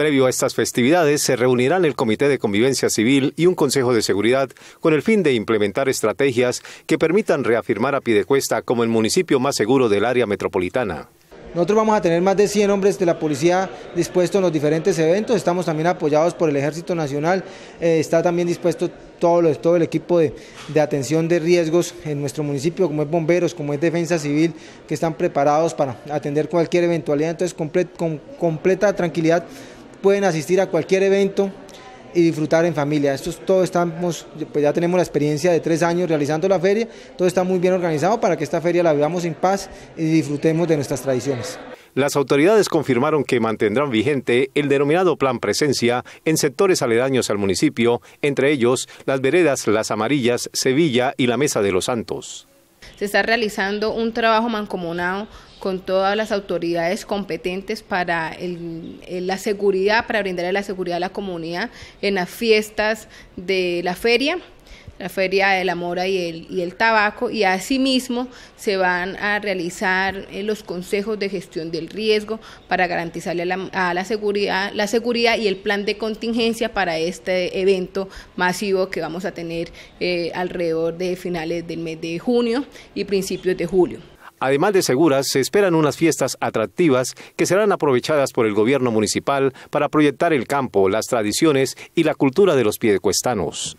Previo a estas festividades se reunirán el Comité de Convivencia Civil y un Consejo de Seguridad con el fin de implementar estrategias que permitan reafirmar a Piedecuesta como el municipio más seguro del área metropolitana. Nosotros vamos a tener más de 100 hombres de la policía dispuestos en los diferentes eventos, estamos también apoyados por el Ejército Nacional, eh, está también dispuesto todo, todo el equipo de, atención de riesgos en nuestro municipio, como es bomberos, como es defensa civil, que están preparados para atender cualquier eventualidad, entonces con completa tranquilidad pueden asistir a cualquier evento y disfrutar en familia. Esto todo estamos, pues ya tenemos la experiencia de tres años realizando la feria, todo está muy bien organizado para que esta feria la vivamos en paz y disfrutemos de nuestras tradiciones. Las autoridades confirmaron que mantendrán vigente el denominado Plan Presencia en sectores aledaños al municipio, entre ellos las veredas Las Amarillas, Sevilla y la Mesa de los Santos. Se está realizando un trabajo mancomunado con todas las autoridades competentes para la seguridad, para brindarle la seguridad a la comunidad en las fiestas de la feria la Feria de la Mora y el, y el Tabaco, y asimismo se van a realizar eh, los consejos de gestión del riesgo para garantizarle a la, seguridad, la seguridad y el plan de contingencia para este evento masivo que vamos a tener eh, alrededor de finales del mes de junio y principios de julio. Además de seguras, se esperan unas fiestas atractivas que serán aprovechadas por el gobierno municipal para proyectar el campo, las tradiciones y la cultura de los piedecuestanos.